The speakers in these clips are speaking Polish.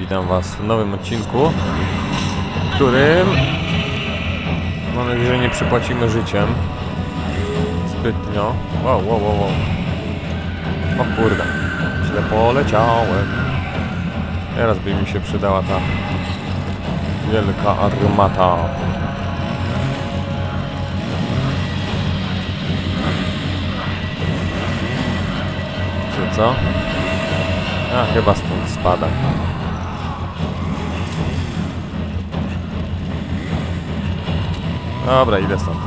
Witam Was w nowym odcinku, w którym mam nadzieję, że nie przypłacimy życiem zbytnio. Wow, wow, wow, wow. O kurde, źle poleciałem. Teraz by mi się przydała ta wielka armata. Czy co? A, chyba stąd spada. Dobra, idę stąd.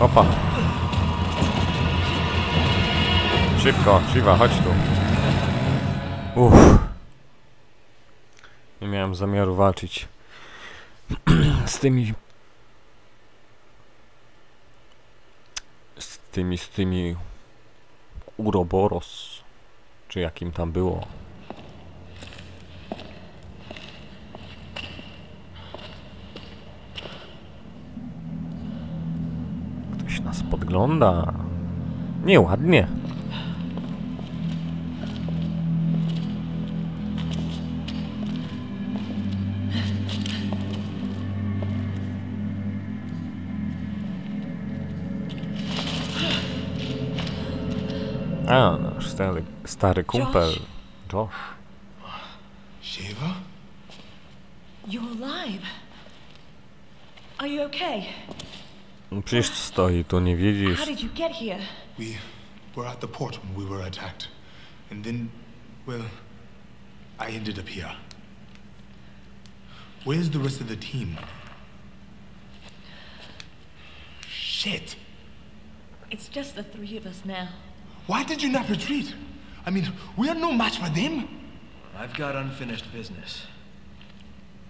Opa. Szybko, Shiva, chodź tu. Uff. Nie miałem zamiaru walczyć z tymi... Z tymi, z tymi... Uroboros. Czy jakim tam było. Nas podgląda. Nieładnie. A, nasz stary, stary kumpel. Josh. Shiva? You're alive. Are you okay? No Przecież stoi tu, nie widzisz. How did you get here? We were at the port when we were attacked. And then, well, I ended up here. Where's the rest of the team? Shit! It's just the three of us now. Why did you not retreat? I mean, we are no match for them. I've got unfinished business.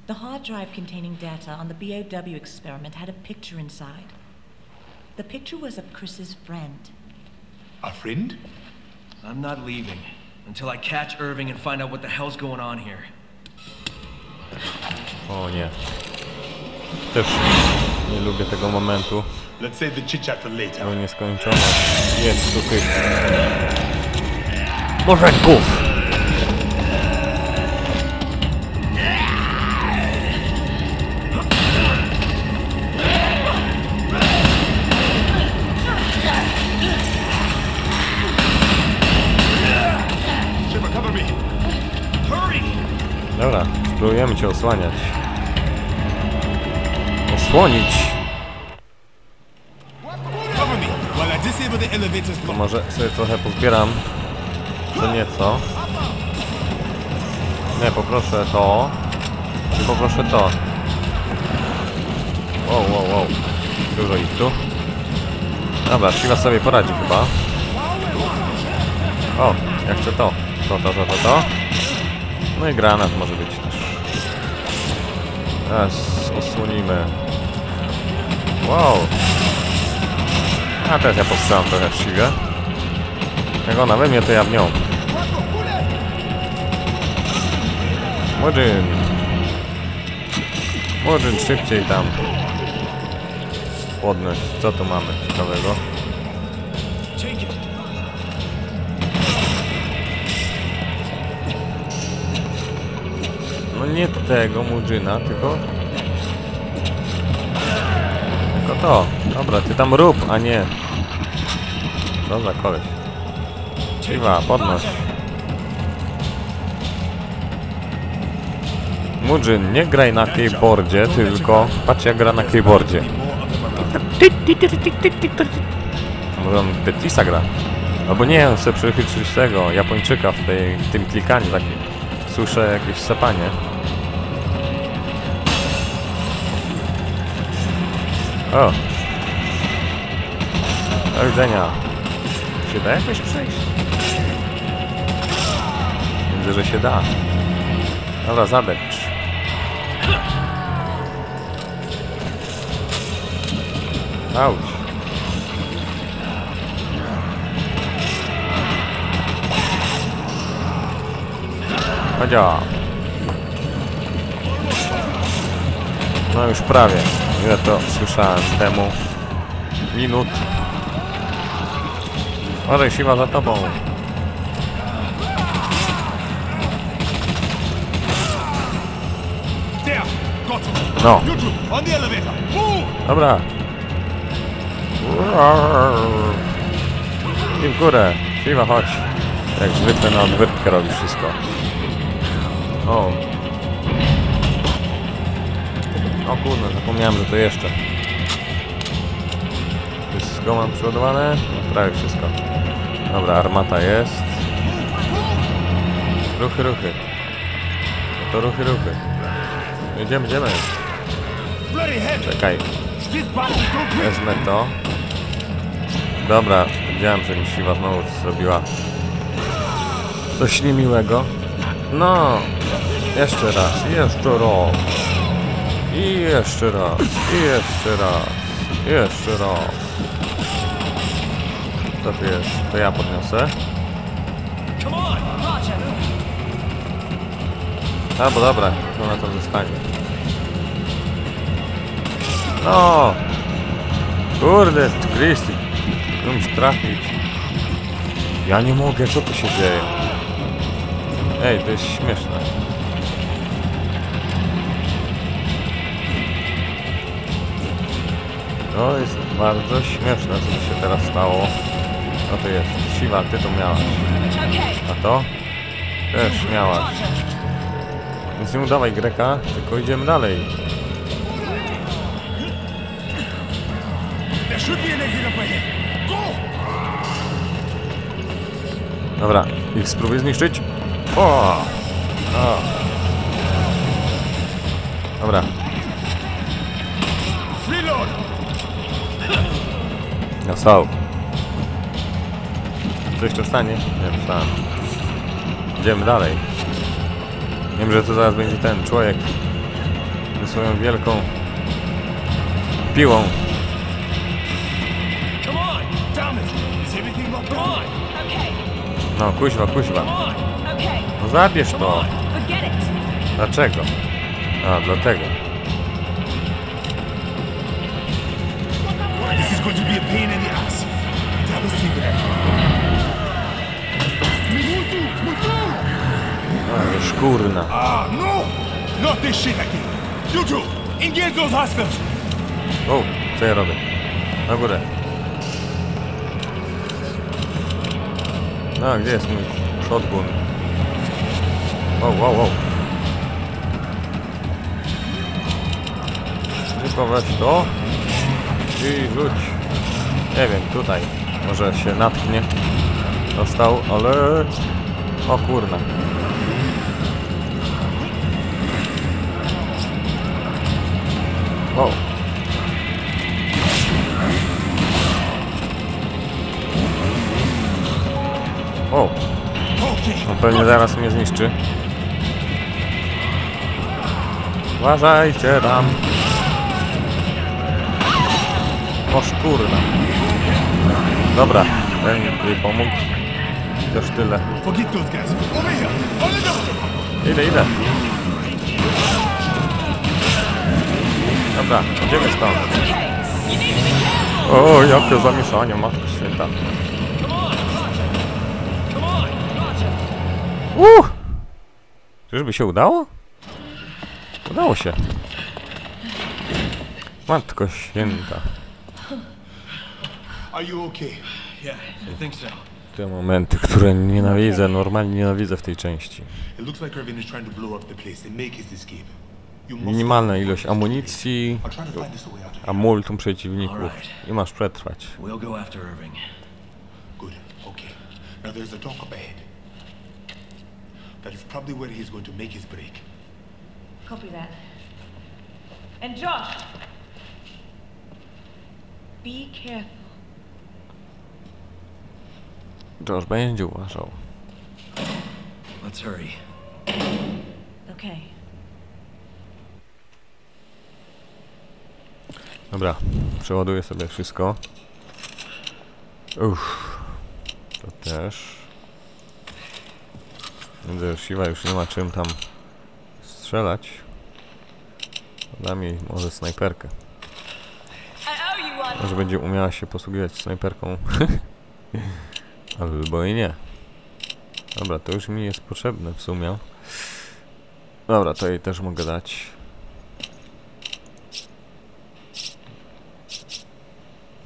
The hard drive containing data on the BOW experiment had a picture inside. The picture was of Chris's friend. A friend? I'm not leaving until I catch Irving and find out what the hell's going on here. O nie. Też nie lubię tego momentu. Let's save the chit chat for later. Bo nieskończone. Jest tu tych... Morzenków! Shiva, Dobra, spróbujemy cię osłaniać. Osłonić! To może sobie trochę pozbieram. Co nieco. Nie, poproszę to. I poproszę to. Wow, wow, wow. Dużo ich tu. Dobra, Shiva sobie poradzi chyba. O, ja chcę to. To, to, to, to, to. No i granat może być też. Teraz osłonimy. Wow. A teraz ja postrzelam trochę w Shivie. Jak ona we mnie, to ja w nią. Murzyn. Murzyn, szybciej tam. Podnoś. Co tu mamy ciekawego? No nie tego Murzyna, tylko... Tylko to. Dobra, ty tam rób, a nie... Co za koleś. Siwa, podnoś. Murzyn, nie graj na keyboardzie, tylko patrz jak gra na keyboardzie. Może on Tetrisa gra. Albo nie, on chce przechytrzyć tego Japończyka w, tej, w tym klikaniu takim. Słyszę jakieś sapanie. O! Do widzenia. Się da jakoś przejść? Widzę, że się da. Dobra, zadepcz. Auć. Chodzia. No już prawie. Ile to słyszałem temu? Minut. Może siła za tobą. No, dobra. I w górę. Siwa, chodź. Jak zwykle na odwyrtkę robisz wszystko. O. O kurde, zapomniałem, że to jeszcze. Wszystko mam przyładowane? No, prawie wszystko. Dobra, armata jest. Ruchy, ruchy. No to ruchy, ruchy. Idziemy, idziemy. Czekaj, wezmę to. Dobra, widziałem, że mi siwa znowu zrobiła coś niemiłego. No, jeszcze raz, jeszcze raz. I jeszcze raz, i jeszcze raz, i jeszcze raz. Co tu jest? To ja podniosę. A, bo dobra, to na to zostanie. No! Kurde, Christy. Muszę trafić. Ja nie mogę, co tu się dzieje? Ej, to jest śmieszne. To jest bardzo śmieszne, co tu się teraz stało. No to jest. Siwa, ty to miałaś. A to? Też miałaś. Więc nie udawaj Greka, tylko idziemy dalej. Dobra, ich spróbuję zniszczyć. O! o. Dobra, dostał. Co jeszcze stanie? Nie dostałem. Idziemy dalej. Wiem, że to zaraz będzie ten człowiek ze swoją wielką piłą. No, kuźwa, kuźwa. No zabierz to. Dlaczego? A, dlatego. Going to be a pain in the ass. Double secret. Mutu! Mutu! A, już kurna. Ah, no! Not this shit again. You two, engage those hostiles. O, co ja robię? Na górę. No, gdzie jest mój shotgun? Wow, wow, wow. Tylko weź to i rzuć. Nie wiem, tutaj. Może się natknie. Dostał, ale... O kurna. Wow. Okay. on pewnie zaraz mnie zniszczy. Uważajcie tam. O szkurna. Dobra, ten mi pomógł. Też tyle. Idę, idę. Dobra, idziemy stąd. O, jakie zamieszanie, matko święta. On! Uh! Czyżby się udało? Udało się. Matko święta. Are you okay? Yeah, I think so. Te momenty, które nienawidzę, normalnie nienawidzę w tej części. Minimalna ilość amunicji, a multum przeciwników i masz przetrwać. We'll go after Irving. Good. Okay. Now there's a dock up ahead. That is probably where he's going to make his break. Copy that. And Josh! Be careful. Josh będzie uważał. Let's hurry. Okay. Dobra, przeładuję sobie wszystko. Uff, to też. Widzę, że Siwa już nie ma czym tam strzelać. Da mi może snajperkę. Może będzie umiała się posługiwać snajperką. Albo i nie. Dobra, to już mi jest potrzebne w sumie. Dobra, to jej też mogę dać.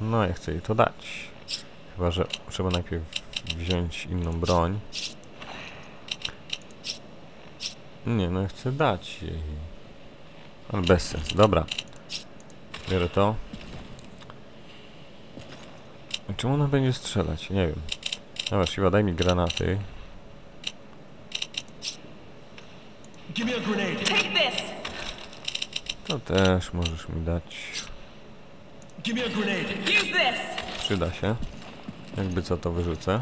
No, ja chcę jej to dać. Chyba, że trzeba najpierw wziąć inną broń. Nie, no ja chcę dać jej. Ale bez sensu. Dobra. Biorę to. Czemu ona będzie strzelać? Nie wiem. Dobra, Siła, daj mi granaty. To też możesz mi dać. Przyda się. Jakby co to wyrzucę.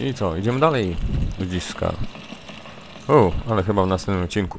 I co? Idziemy dalej. Ludziska. O, ale chyba w następnym odcinku.